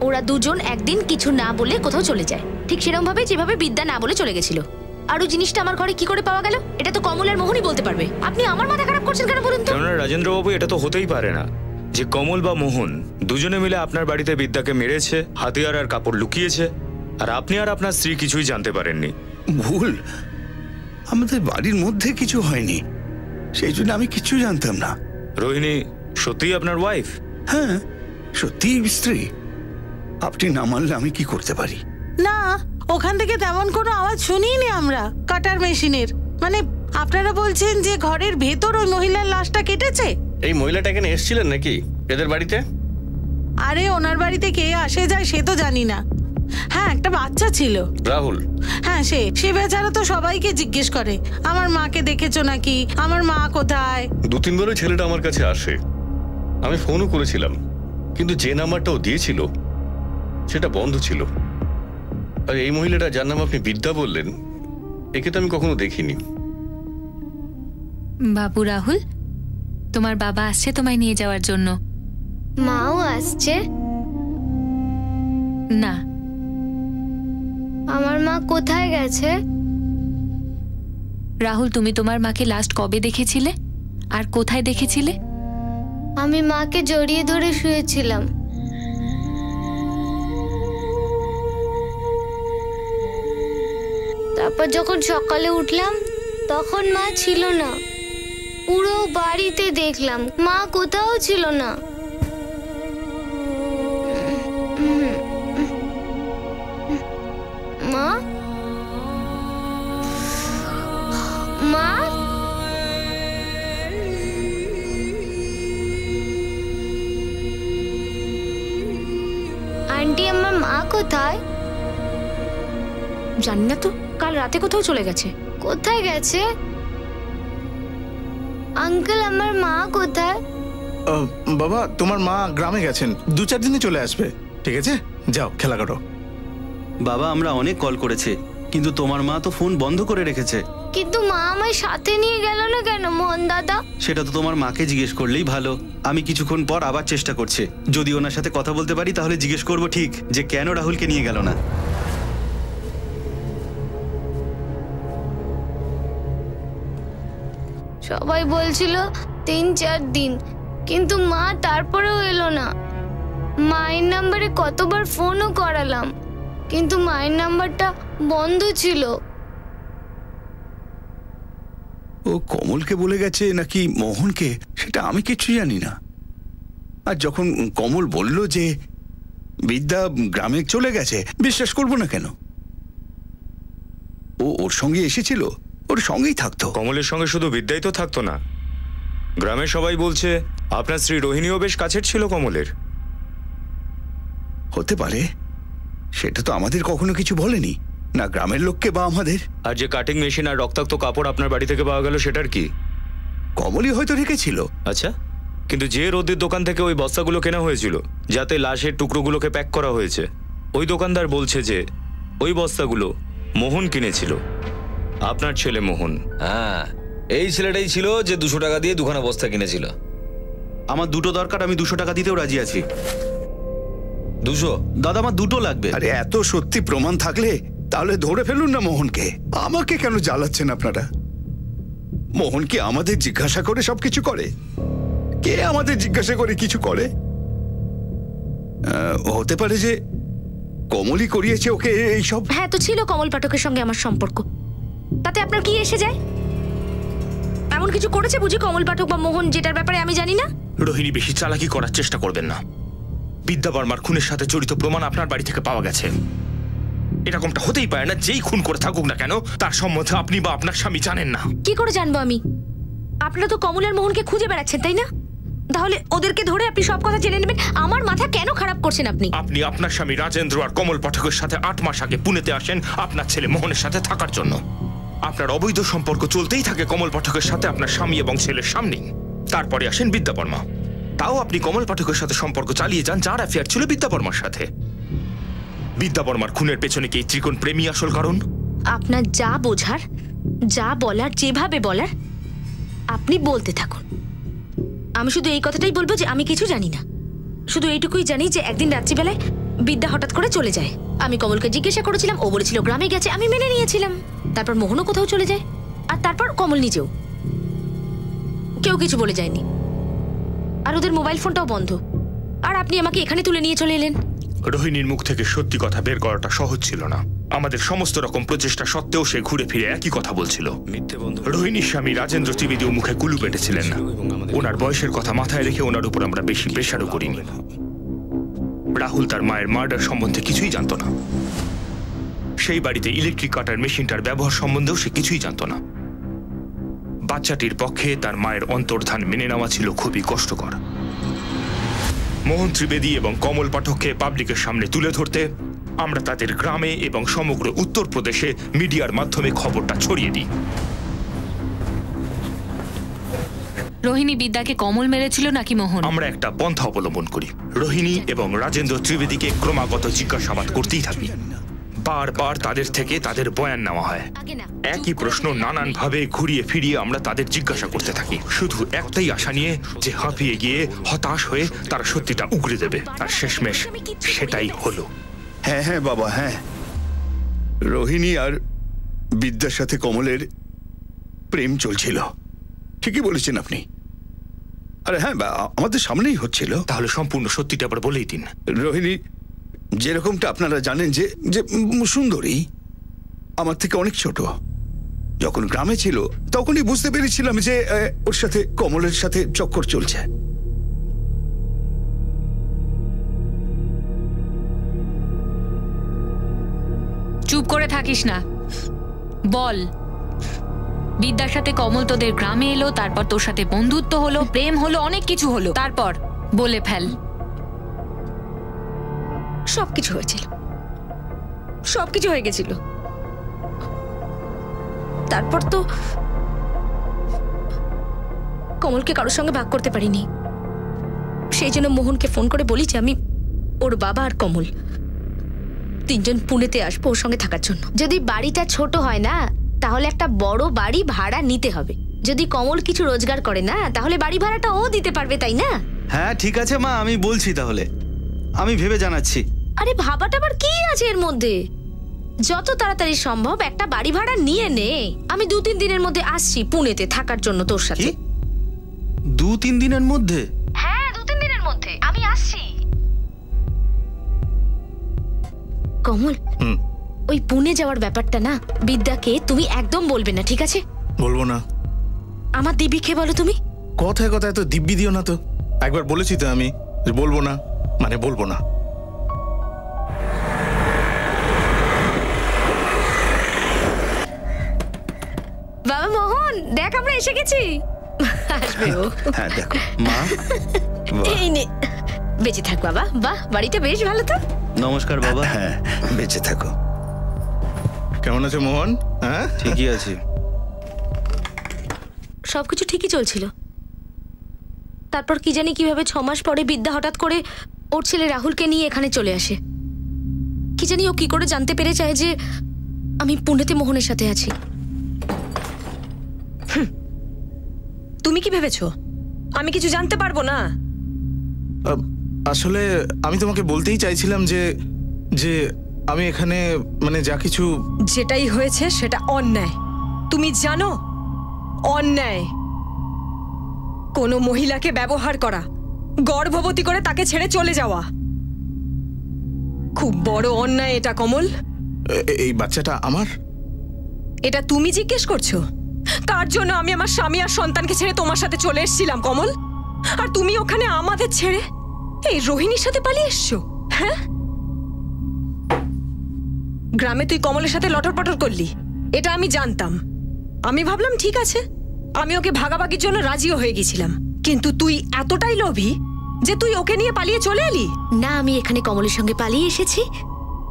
ওরা দুজন একদিন কিছু না বলে কোথাও চলে যায়। ঠিক সেরকম ভাবে যেভাবে বিদ্যা না বলে চলে গেছিল। আর ওই জিনিসটা আমার ঘরে কি করে পাওয়া গেল? এটা তো কমল আর মোহনই বলতে পারবে। আপনি আমার মাথা খারাপ করছেন কেন বলুন তো? কেননা রাজেন্দ্রবাবু এটা তো হতেই পারে না। যে কমল বা মোহন দুজনে মিলে আপনার বাড়িতে বিদ্যাকে মেরেছে হাতিয়ার আর কাপড় লুকিয়েছে আর আপনি আর আপনার স্ত্রী কিছুই জানতে পারেননি। ভুল। আমাদের বাড়ির মধ্যে কিছু হয়নি। সেই জন্য আমি কিছু জানতাম না। রোহিণী সত্যিই আপনার ওয়াইফ হ্যাঁ সত্যি স্ত্রী। আপনি না মানলে আমি কি করতে পারি? না ওখান থেকে তেমন কোনো আওয়াজ শুনিনি আমরা কাটার মেশিনের। মানে আপনারা বলছেন যে ঘরের ভেতর ওই মহিলার লাশটা কেটেছে? এই মহিলাটা এখানে এসেছিলেন নাকি? এদের বাড়িতে? আরে ওনার বাড়িতে কে আসে যায় সে তো জানি না। হ্যাঁ একটা বাচ্চা ছিল। রাহুল? হ্যাঁ সে। সে বেচারা তো সবাইকে জিজ্ঞেস করে আমার মাকে দেখেছ নাকি? আমার মা কোথায়? দু তিনবার ওই ছেলেটা আমার কাছে আসে। আমি ফোনও করেছিলাম কিন্তু যে নাম্বারটা ও দিয়েছিল সেটা বন্ধ ছিল। আর এই মহিলাটা যার নাম আপনি বিদ্যা বললেন একে তো আমি কখনো দেখিনি। বাবু রাহুল তোমার বাবা আসছে তোমায় নিয়ে যাওয়ার জন্য। মাও আসছে? না। আমার মা কোথায় গেছে? রাহুল তুমি তোমার মাকে লাস্ট কবে দেখেছিলে? আর কোথায় দেখেছিলে? আমি মাকে জড়িয়ে ধরে শুয়েছিলাম। তারপর যখন সকালে উঠলাম, তখন মা ছিল না। পুরো বাড়িতে দেখলাম। মা কোথাও ছিল না। রাতে কোথাও চলে গেছে। কোথায় গেছে? আঙ্কেল আমার মা কোথায়? বাবা তোমার মা গ্রামে গেছেন। দু চার দিনে চলে আসবে। ঠিক আছে? যাও খেলা করো। বাবা আমরা অনেক কল করেছি কিন্তু তোমার মা তো ফোন বন্ধ করে রেখেছে। কিন্তু মা আমায় সাথে নিয়ে গেল না কেন মোহন দাদা? সেটা তো তোমার মাকে জিজ্ঞেস করলেই ভালো। আমি কিছুক্ষণ পর আবার চেষ্টা করছি। যদি ওনার সাথে কথা বলতে পারি তাহলে জিজ্ঞেস করব ঠিক যে কেন রাহুলকে নিয়ে গেল না। সবাই বলছিল, তিন চার দিন। কিন্তু মা তারপরেও এলো না। মায়ের নাম্বারে কতবার ফোনও করালাম, কিন্তু মায়ের নাম্বারটা বন্ধ ছিল। ও কমলকে বলে গেছে নাকি মোহনকে? সেটা আমি কিছু জানি না। আর যখন কমল বলল যে বিদ্যা গ্রামে চলে গেছে, বিশ্বাস করব না কেন? ও ওর সঙ্গে এসেছিল? ওর সঙ্গেই থাকতো। কমলের সঙ্গে শুধু বিদ্যাই তো থাকতো না। গ্রামের সবাই বলছে আপনার স্ত্রী রোহিণীও বেশ কাছের ছিল কমলের। হতে পারে। সেটা তো আমাদের কখনো কিছু বলেনি। না গ্রামের লোককে বা আমাদের। আর যে কাটিং মেশিন আর রক্তাক্ত কাপড় আপনার বাড়ি থেকে পাওয়া গেল সেটার কি? কমলই হয়তো রেখেছিল। আচ্ছা কিন্তু যে রোদের দোকান থেকে ওই বস্তাগুলো কেনা হয়েছিল যাতে লাশের টুকরোগুলোকে প্যাক করা হয়েছে ওই দোকানদার বলছে যে ওই বস্তাগুলো মোহন কিনেছিল। আপনার ছেলে মোহন। হ্যাঁ এই ছেলেটাই ছিল যে দুশো টাকা দিয়ে দুখানা বস্তা কিনেছিল। আমার দুটো দরকার আমি দুশো টাকা দিতেও রাজি আছি। দুশো? দাদা আমার দুটো লাগবে। আরে এত সত্যি প্রমাণ থাকলে তাহলে ধরে ফেলুন না মোহনকে। আমাকে কেন জ্বালাচ্ছেন আপনারা? মোহন কি আমাদের জিজ্ঞাসা করে সবকিছু করে? কে আমাদের জিজ্ঞাসা করে কিছু করে? হতে পারে যে কমলই করিয়েছে ওকে এইসব হ্যাঁ তো ছিল কমল পাঠকের সঙ্গে আমার সম্পর্ক। তাতে আপনার কি এসে যায়? এমন কিছু করেছে বুঝি কমল পাঠক বা মোহন যেটার ব্যাপারে আমি জানি না? রোহিণী বেশি চালাকি করার চেষ্টা করবেন না। বিদ্যা বর্মার খুনের সাথে জড়িত প্রমাণ আপনার বাড়ি থেকে পাওয়া গেছে। এরকমটা হতেই পারে না যেই খুন করে থাকুক না কেন তার সম্বন্ধে আপনি বা আপনার স্বামী জানেন না। কি করে জানব আমি? আপনারা তো কমল আর মোহনকে খুঁজে বেড়াচ্ছেন তাই না? তাহলে ওদেরকে ধরে আপনি সব কথা জেনে নেবেন। আমার মাথা কেন খারাপ করছেন আপনি? আপনি আপনার স্বামী রাজেন্দ্র আর কমল পাঠকের সাথে আট মাস আগে পুনেতে আসেন আপনার ছেলে মোহনের সাথে থাকার জন্য। আপনার অবৈধ সম্পর্ক চলতেই থাকে কমল পাঠকের সাথে আপনার স্বামী এবং ছেলের সামনেই তারপরে আসেন বিদ্যাবর্মা। তাও আপনি কমল পাঠকের সাথে সম্পর্ক চালিয়ে যান যার অ্যাফেয়ার ছিল বিদ্যাবর্মার সাথে। বিদ্যাবর্মার খুনের পেছনে কি ত্রিকোণ প্রেমী আসল কারণ? আপনার যা বোঝার, যা বলার, যেভাবে বলার, আপনি বলতে থাকুন। আমি শুধু এই কথাটাই বলব যে আমি কিছু জানি না। শুধু এইটুকুই জানি যে একদিন রাত্রিবেলায় বিদ্যা হঠাৎ করে চলে যায়। আমি কমলকে জিজ্ঞাসা করেছিলাম, ও বলেছিল গ্রামে গেছে, আমি মেনে নিয়েছিলাম। তারপর মোহনও কোথাও চলে যায় আর তারপর কমল নিজেও। কেউ কিছু বলে যায়নি। আর ওদের মোবাইল ফোনটাও বন্ধ। আর আপনি আমাকে এখানে তুলে নিয়ে চলে এলেন। রোহিণীর মুখ থেকে সত্যি কথা বের করাটা সহজ ছিল না। আমাদের সমস্ত রকম প্রচেষ্টা সত্ত্বেও সে ঘুরে ফিরে একই কথা বলছিল। রোহিণীর স্বামী রাজেন্দ্র ত্রিবেদীও মুখে কুলু পেটেছিলেন না। ওনার বয়সের কথা মাথায় রেখে ওনার উপর আমরা বেশি প্রেশারও করিনি। রাহুল তার মায়ের মার্ডার সম্বন্ধে কিছুই জানত না। সেই বাড়িতে ইলেকট্রিক কাটার মেশিনটার ব্যবহার সম্বন্ধেও সে কিছুই জানতো না। বাচ্চাটির পক্ষে তার মায়ের অন্তর্ধান মেনে নেওয়া ছিল খুবই কষ্টকর। মোহন ত্রিবেদী এবং কমল পাঠককে পাবলিকের সামনে তুলে ধরতে আমরা তাদের গ্রামে এবং সমগ্র উত্তরপ্রদেশে মিডিয়ার মাধ্যমে খবরটা ছড়িয়ে দিই। রোহিণী বিদ্যাকে কমল মেরেছিল নাকি মোহন? আমরা একটা পন্থা অবলম্বন করি। রোহিণী এবং রাজেন্দ্র ত্রিবেদীকে ক্রমাগত জিজ্ঞাসাবাদ করতেই থাকি। বারবার তাদের থেকে তাদের বয়ান নেওয়া হয়। একই প্রশ্ন নানান ভাবে ঘুরিয়ে ফিরিয়ে আমরা তাদের জিজ্ঞাসা করতে থাকি। শুধু একটাই আশা নিয়ে যে হাঁপিয়ে গিয়ে হতাশ হয়ে তারা সত্যিটা উগড়ে দেবে। আর শেষমেশ সেটাই হলো। হ্যাঁ হ্যাঁ বাবা হ্যাঁ। রোহিণী আর বিদ্যার সাথে কমলের প্রেম চলছিল। ঠিকই বলেছেন আপনি। আরে হ্যাঁ বা- আমাদের সামনেই হচ্ছিল। তাহলে সম্পূর্ণ সত্যিটা আবার বলেই দিন। রোহিণী যেরকমটা আপনারা জানেন যে যে সুন্দরী আমার থেকে অনেক ছোট। যখন গ্রামে ছিল, তখনই বুঝতে পেরেছিলাম যে ওর সাথে কমলের সাথে চক্কর চলছে। চুপ করে থাকিস না। বল। বিদ্যার সাথে কমল তোদের গ্রামে এলো, তারপর তোর সাথে বন্ধুত্ব হলো, প্রেম হলো, অনেক কিছু হলো। তারপর বলে ফেল। সবকিছু হয়েছিল। সবকিছু হয়ে গেছিল। তারপর তো কমলকে কারোর সঙ্গে ভাগ করতে পারিনি। সেই জন্য মোহনকে ফোন করে বলি যে আমি ওর বাবা আর কমল। তিনজন পুনেতে আসব ওর সঙ্গে থাকার জন্য। যদি বাড়িটা ছোট হয় না তাহলে একটা বড় বাড়ি ভাড়া নিতে হবে। যদি কমল কিছু রোজগার করে না তাহলে বাড়ি ভাড়াটা ও দিতে পারবে তাই না? হ্যাঁ ঠিক আছে মা আমি বলছি তাহলে। আমি ভেবে জানাচ্ছি। আরে ভাবাটা আবার কি আছে এর মধ্যে? যত তাড়াতাড়ি সম্ভব একটা বাড়ি ভাড়া নিয়ে নে। আমি দু তিন দিনের মধ্যে আসছি পুনেতে থাকার জন্য তোর সাথে। দু তিন দিনের মধ্যে? হ্যাঁ দু তিন দিনের মধ্যে। আমি আসছি। কমল ওই পুনে যাওয়ার ব্যাপারটা না বিদ্যাকে তুমি একদম বলবে না ঠিক আছে? বলব না। আমার দিবিকে বলো তুমি? কথায় কথায় তো দিব্যি দিও না তো। একবার বলেছি তো আমি যে বলব না। মানে বলব না। বাবা মোহন দেখ আমরা এসে গেছি। আসবে ও। হ্যাঁ দেখো। মা এই নে। বেঁচে থাক বাবা। বাহ বাড়িটা বেশ ভালো তো। নমস্কার বাবা। হ্যাঁ বেঁচে থাকো। কেমন আছে মোহন? হ্যাঁ? ঠিকই আছে। সবকিছু ঠিকই চলছিল। তারপর কি জানি কীভাবে ছ মাস পরে বিদ্যা হঠাৎ করে ওর ছেলে রাহুলকে নিয়ে এখানে চলে আসে। কি জানি ও কি করে জানতে পেরে চায় যে আমি পুনেতে মোহনের সাথে আছি। তুমি কি ভেবেছো? আমি কিছু জানতে পারব না? আসলে আমি তোমাকে বলতেই চাইছিলাম যে যে আমি এখানে মানে যা কিছু যেটাই হয়েছে সেটা অন্যায়। তুমি জানো? অন্যায়। কোনো মহিলাকে ব্যবহার করা। গর্ভবতী করে তাকে ছেড়ে চলে যাওয়া। খুব বড় অন্যায় এটা কমল। এই বাচ্চাটা আমার? এটা তুমি জিজ্ঞেস করছ? তার জন্য আমি আমার স্বামী আর সন্তানকে ছেড়ে তোমার সাথে চলে এসেছিলাম কমল। আর তুমি ওখানে আমাদের ছেড়ে এই রোহিণীর সাথে পালিয়ে এসছো হ্যাঁ? গ্রামে তুই কমলের সাথে লটর পটর করলি এটা আমি জানতাম। আমি ভাবলাম ঠিক আছে। আমি ওকে ভাগাভাগির জন্য রাজিও হয়ে গেছিলাম। কিন্তু তুই এতটাই লোভী যে তুই ওকে নিয়ে পালিয়ে চলে এলি? না আমি এখানে কমলের সঙ্গে পালিয়ে এসেছি।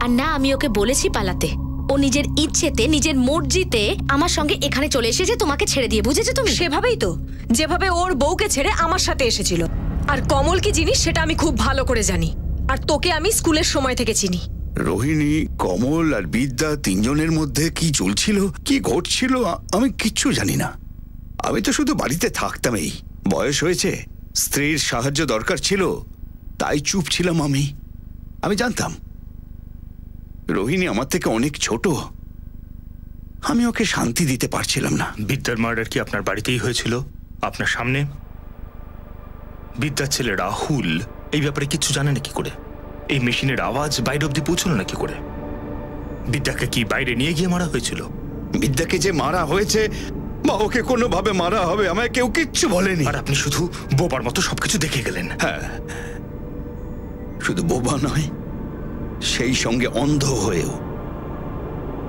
আর না আমি ওকে বলেছি পালাতে। ও নিজের ইচ্ছেতে নিজের মর্জিতে আমার সঙ্গে এখানে চলে এসেছে তোমাকে ছেড়ে দিয়ে বুঝেছ তুমি? সেভাবেই তো। যেভাবে ওর বউকে ছেড়ে আমার সাথে এসেছিল। আর কমল কি জিনিস সেটা আমি খুব ভালো করে জানি। আর তোকে আমি স্কুলের সময় থেকে চিনি। রোহিণী কমল আর বিদ্যা তিনজনের মধ্যে কি চলছিল কি ঘটছিল আমি কিচ্ছু জানি না। আমি তো শুধু বাড়িতে থাকতাম এই। বয়স হয়েছে স্ত্রীর সাহায্য দরকার ছিল তাই চুপ ছিলাম আমি। আমি জানতাম রোহিণী আমার থেকে অনেক ছোট। আমি ওকে শান্তি দিতে পারছিলাম না। বিদ্যার মার্ডার কি আপনার বাড়িতেই হয়েছিল? আপনার সামনে? বিদ্যার ছেলে রাহুল এই ব্যাপারে কিছু জানে না কি করে? এই মেশিনের আওয়াজ বাইরে অব্দি পৌঁছলো না কি করে? বিদ্যাকে কি বাইরে নিয়ে গিয়ে মারা হয়েছিল? বিদ্যাকে যে মারা হয়েছে বা ওকে কোনোভাবে মারা হবে আমায় কেউ কিচ্ছু বলেনি। আর আপনি শুধু বোবার মতো সবকিছু দেখে গেলেন। হ্যাঁ। শুধু বোবা নয় সেই সঙ্গে অন্ধ হয়েও।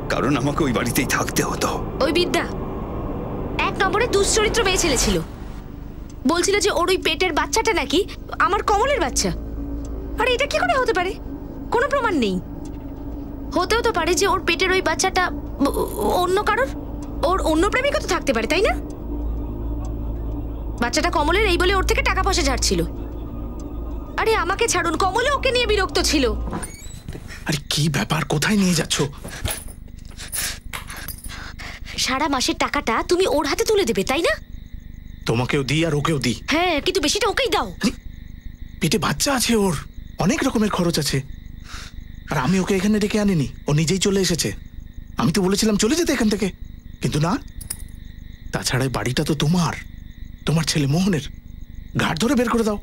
কারণ আমাকে ওই বাড়িতেই থাকতে হতো। ওই বিদ্যা এক নম্বরে দুশ্চরিত্র মেয়ে ছেলে ছিল। বলছিল যে ওর ওই পেটের বাচ্চাটা নাকি আমার কমলের বাচ্চা। আরে এটা কি করে হতে পারে? কোনো প্রমাণ নেই। হতেও তো পারে যে ওর পেটের ওই বাচ্চাটা অন্য কারোর? ওর অন্য প্রেমিকও তো থাকতে পারে তাই না? বাচ্চাটা কমলের এই বলে ওর থেকে টাকা পয়সা ঝাড়ছিল। আরে আমাকে ছাড়ুন কমলে ওকে নিয়ে বিরক্ত ছিল। আরে কি ব্যাপার কোথায় নিয়ে যাচ্ছ? সারা মাসের টাকাটা তুমি ওর হাতে তুলে দেবে তাই না? তোমাকেও দিই আর ওকেও দিই। হ্যাঁ কিন্তু বেশিটা ওকেই দাও। পেটে বাচ্চা আছে ওর অনেক রকমের খরচ আছে। আর আমি ওকে এখানে ডেকে আনিনি ও নিজেই চলে এসেছে। আমি তো বলেছিলাম চলে যেতে এখান থেকে। কিন্তু না তাছাড়া বাড়িটা তো তোমার তোমার ছেলে মোহনের। ঘাট ধরে বের করে দাও।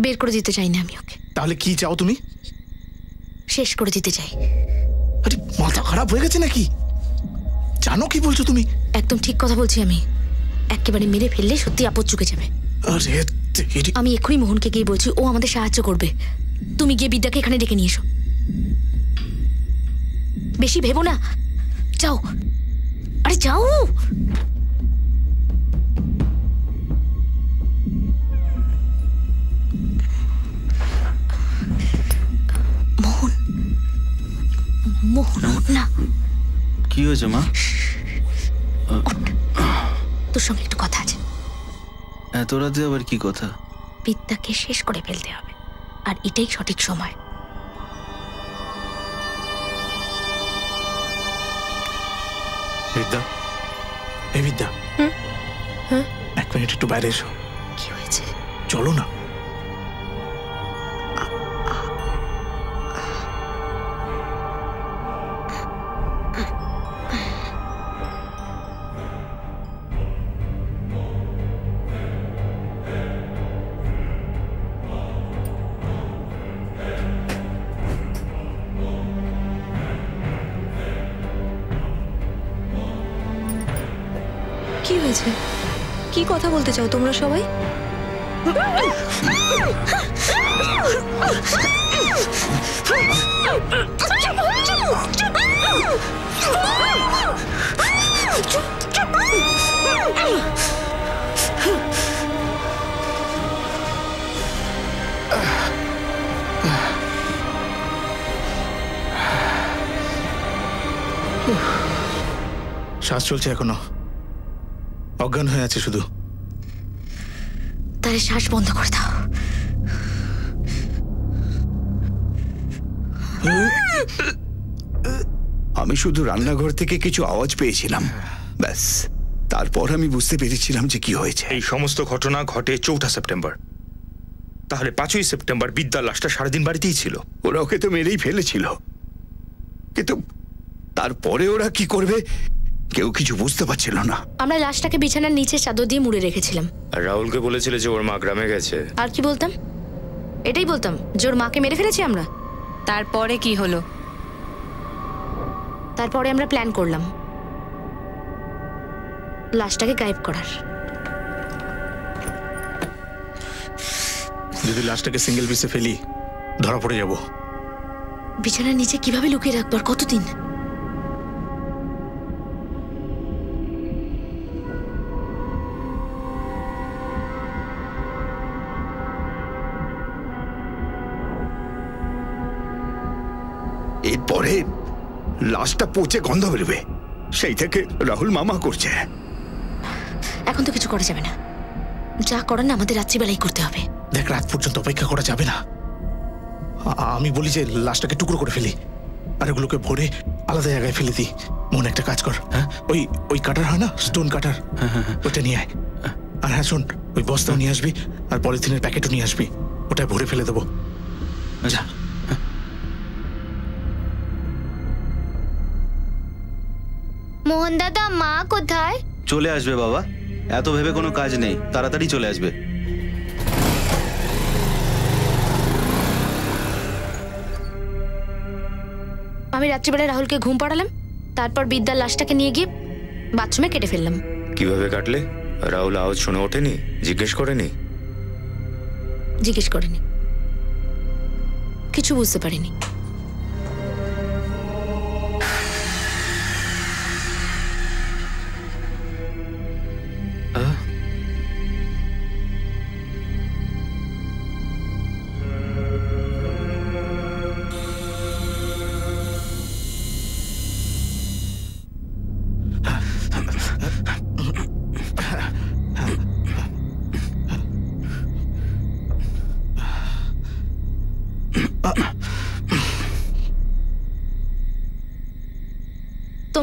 বের করে দিতে চাই না আমি ওকে। তাহলে কি চাও তুমি? শেষ করে দিতে চাই। আরে মাথা খারাপ হয়ে গেছে নাকি? জানো কি বলছো তুমি? একদম ঠিক কথা বলছি আমি। একেবারে মেরে ফেললে সত্যি আপদ চুকে যাবে। আরে আমি এক্ষুনি মোহনকে গিয়ে বলছি ও আমাদের সাহায্য করবে। তুমি গিয়ে বিদ্যাকে এখানে ডেকে নিয়ে এসো। বেশি ভেবো না। যাও আরে যাও মোহন মোহন ওঠ না কি হয়েছে মা? তোর সঙ্গে একটু কথা আছে। এত রাতে আবার কি কথা? বিদ্যাকে শেষ করে ফেলতে হবে। আর এটাই সঠিক সময়। বিদ্যা। এই বিদ্যা। এক মিনিট একটু বাইরে এসো। কি হয়েছে? চলো না। বলতে চাও তোমরা সবাই? শ্বাস চলছে এখনও। অজ্ঞান হয়ে আছে শুধু। তাহলে শ্বাস বন্ধ করে দাও। আমি শুধু রান্নাঘর থেকে কিছু আওয়াজ পেয়েছিলাম। ব্যাস তারপর আমি বুঝতে পেরেছিলাম যে কি হয়েছে। এই সমস্ত ঘটনা ঘটে চৌঠা সেপ্টেম্বর। তাহলে পাঁচই সেপ্টেম্বর বিদ্যার লাশটা সারাদিন বাড়িতেই ছিল। ওরা ওকে তো মেরেই ফেলেছিল। কিন্তু তারপরে ওরা কি করবে? কেউ কিছু বুঝতে পারছিল না। আমরা লাশটাকে বিছানার নিচে চাদর দিয়ে মুড়ে রেখেছিলাম। আর রাহুলকে বলেছিলে যে ওর মা গ্রামে গেছে। আর কি বলতাম? এটাই বলতাম যে ওর মাকে মেরে ফেলেছি আমরা। তারপরে কি হলো? তারপরে আমরা প্ল্যান করলাম। লাশটাকে গায়েব করার। যদি লাশটাকে সিঙ্গেল পিসে ফেলি ধরা পড়ে যাব। বিছানার নিচে কীভাবে লুকিয়ে রাখব আর কতদিন? এরপরে লাশটা পচে গন্ধ বেরোবে। সেই থেকে রাহুল মামা করছে। এখন তো কিছু করা যাবে না। যা করার না আমাদের রাত্রিবেলাই করতে হবে। দেখ রাত পর্যন্ত অপেক্ষা করা যাবে না। আমি বলি যে লাশটাকে টুকরো করে ফেলি। আর এগুলোকে ভরে আলাদা জায়গায় ফেলে দিই। মনে একটা কাজ কর হ্যাঁ? ওই ওই কাটার হয় না? Stone cutter? ওটা নিয়ে আয়। আর হ্যাঁ শোন ওই বস্তাও নিয়ে আসবি আর পলিথিনের প্যাকেটও নিয়ে আসবি। ওটা ভরে ফেলে দেবো। যা। মোহন দাদা মা কোথায়? চলে আসবে বাবা। এত ভেবে কোনো কাজ নেই। তাড়াতাড়ি চলে আসবে। আমি রাত্রিবেলায় রাহুলকে ঘুম পাড়ালাম তারপর বিদ্যার লাশটাকে নিয়ে গিয়ে বাথরুমে কেটে ফেললাম। কীভাবে কাটলে? রাহুল আওয়াজ শুনে ওঠেনি জিজ্ঞেস করেনি? জিজ্ঞেস করিনি। কিছু বুঝতে পারিনি।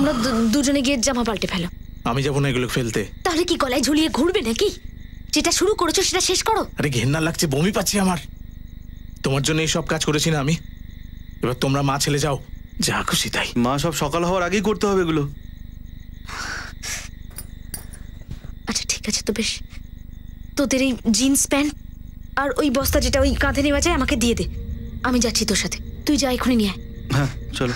তোমরা দু- দুজনে গিয়ে জামা পাল্টে ফেলো আমি যাব না এগুলো ফেলতে। তাহলে কি গলায় ঝুলিয়ে ঘুরবে নাকি? যেটা শুরু করেছ সেটা শেষ করো। আরে ঘেন্না লাগছে বমি পাচ্ছি আমার। তোমার জন্য এই সব কাজ করেছি না আমি। এবার তোমরা মা ছেলে যাও যা খুশি তাই। মা সব সকাল হওয়ার আগেই করতে হবে এগুলো। আচ্ছা ঠিক আছে তো বেশ। তোদের এই জিন্স প্যান্ট আর ওই বস্তা যেটা ওই কাঁধে নেওয়া যায় আমাকে দিয়ে দে। আমি যাচ্ছি তোর সাথে। তুই যা এখনই নিয়ে আয়। হ্যাঁ চলো।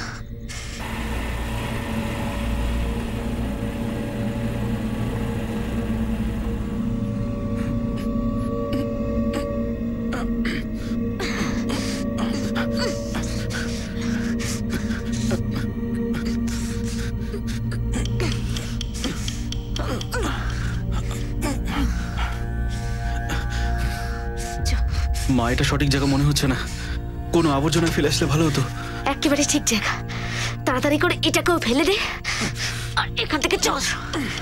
মা এটা সঠিক জায়গা মনে হচ্ছে না। কোনো আবর্জনা ফেলে আসলে ভালো হতো। একেবারে ঠিক জায়গা। তাড়াতাড়ি করে এটাকেও ফেলে দে। আর এখান থেকে চল।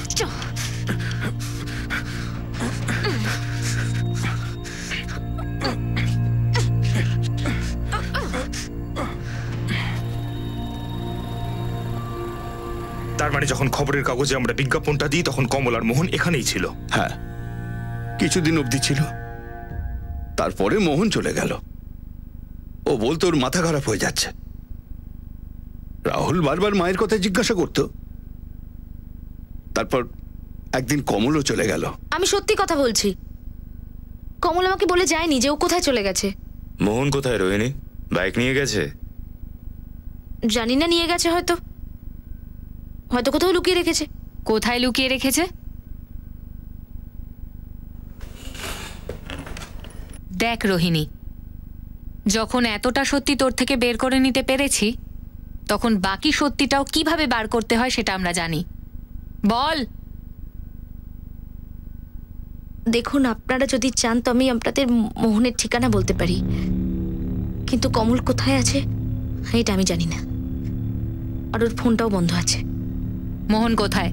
চল। তার মানে যখন খবরের কাগজে আমরা বিজ্ঞাপনটা দিই তখন কমল আর মোহন এখানেই ছিল? হ্যাঁ। কিছুদিন অবধি ছিল। তারপরে মোহন চলে গেল। ও বলতো ওর মাথা খারাপ হয়ে যাচ্ছে। রাহুল বারবার মায়ের কথা জিজ্ঞাসা করত। তারপর একদিন কমলও চলে গেল। আমি সত্যি কথা বলছি। কমল আমাকে বলে যায়নি যে ও কোথায় চলে গেছে। মোহন কোথায় রোহিণী? বাইক নিয়ে গেছে? জানি না নিয়ে গেছে হয়তো। হয়তো কোথাও লুকিয়ে রেখেছে। কোথায় লুকিয়ে রেখেছে? দেখ রোহিণী যখন এতটা সত্যি তোর থেকে বের করে নিতে পেরেছি তখন বাকি সত্যিটাও কীভাবে বার করতে হয় সেটা আমরা জানি। বল। দেখুন আপনারা যদি চান তো আমি আপনাদের মোহনের ঠিকানা বলতে পারি। কিন্তু কমল কোথায় আছে? এটা আমি জানি না। আর ওর ফোনটাও বন্ধ আছে। মোহন কোথায়?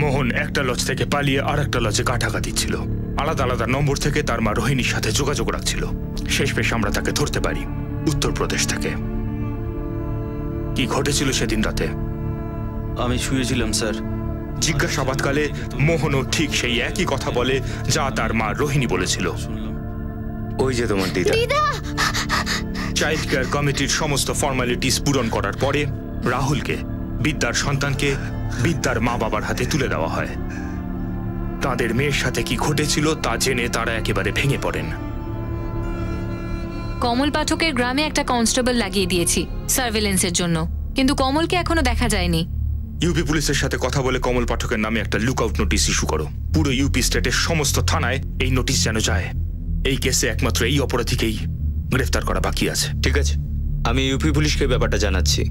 মোহন একটা লজ থেকে পালিয়ে আর একটা লজে কাটাকা দিচ্ছিল আলাদা আলাদা নম্বর থেকে তার মা রোহিণীর সাথে যোগাযোগ রাখছিল। শেষ শেষমেশ আমরা তাকে ধরতে পারি উত্তরপ্রদেশ থেকে। কি ঘটেছিল সেদিন রাতে? আমি শুয়েছিলাম স্যার। জিজ্ঞাসাবাদকালে মোহনও ঠিক সেই একই কথা বলে যা তার মা রোহিণী বলেছিল। ওই যে তোমার দিদা। চাইল্ড কেয়ার কমিটির সমস্ত ফর্মালিটিস পূরণ করার পরে রাহুলকে বিদ্যার সন্তানকে বিদ্যার মা বাবার হাতে তুলে দেওয়া হয়। তাদের মেয়ের সাথে কি ঘটেছিল তা জেনে তারা একেবারে ভেঙে পড়েন। কমল পাঠকের গ্রামে একটা কনস্টেবল লাগিয়ে দিয়েছি সার্ভেলেন্সের জন্য। কিন্তু কমলকে এখনও দেখা যায়নি। ইউপি পুলিশের সাথে কথা বলে কমল পাঠকের নামে একটা লুকআউট নোটিশ ইস্যু করো। পুরো ইউপি স্টেটের সমস্ত থানায় এই নোটিশ যেন যায়। এই কেসে একমাত্র এই অপরাধীকেই গ্রেফতার করা বাকি আছে। ঠিক আছে। আমি ইউপি পুলিশকে ব্যাপারটা জানাচ্ছি।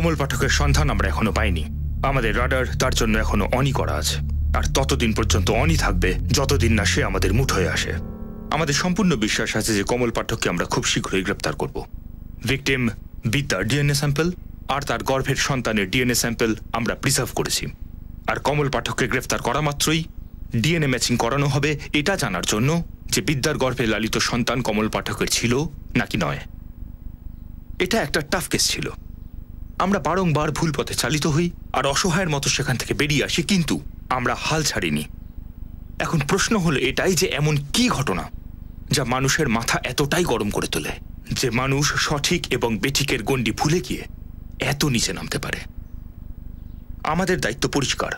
কমল পাঠকের সন্ধান আমরা এখনও পাইনি। আমাদের রাডার তার জন্য এখনও অনই করা আছে। আর ততদিন পর্যন্ত অনই থাকবে, যতদিন না সে আমাদের মুঠোয় আসে। আমাদের সম্পূর্ণ বিশ্বাস আছে যে কমল পাঠককে আমরা খুব শীঘ্রই গ্রেপ্তার করব। ভিকটিম বিদ্যার ডিএনএ স্যাম্পল আর তার গর্ভের সন্তানের ডিএনএ স্যাম্পল আমরা প্রিজার্ভ করেছি। আর কমল পাঠককে গ্রেফতার করা মাত্রই ডিএনএ ম্যাচিং করানো হবে, এটা জানার জন্য যে বিদ্যার গর্ভে লালিত সন্তান কমল পাঠকের ছিল নাকি নয়। এটা একটা টাফ কেস ছিল। আমরা বারংবার ভুল পথে চালিত হই আর অসহায়ের মতো সেখান থেকে বেরিয়ে আসি, কিন্তু আমরা হাল ছাড়িনি। এখন প্রশ্ন হলো এটাই যে এমন কি ঘটনা যা মানুষের মাথা এতটাই গরম করে তোলে যে মানুষ সঠিক এবং বেঠিকের গণ্ডি ভুলে গিয়ে এত নিচে নামতে পারে। আমাদের দায়িত্ব পরিষ্কার।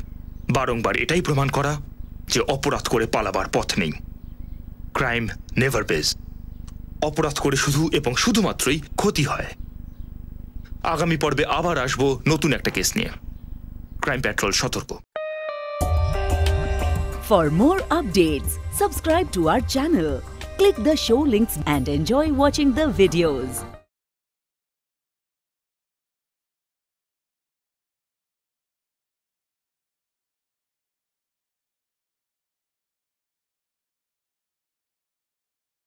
বারংবার এটাই প্রমাণ করা যে অপরাধ করে পালাবার পথ নেই। ক্রাইম নেভার পেজ অপরাধ করে শুধু এবং শুধুমাত্রই ক্ষতি হয়। আগামী পর্বে আবার আসবো নতুন একটা কেস নিয়ে ক্রাইম প্যাট্রোল সতর্ক For more updates, subscribe to our channel, click the show links and enjoy watching the videos.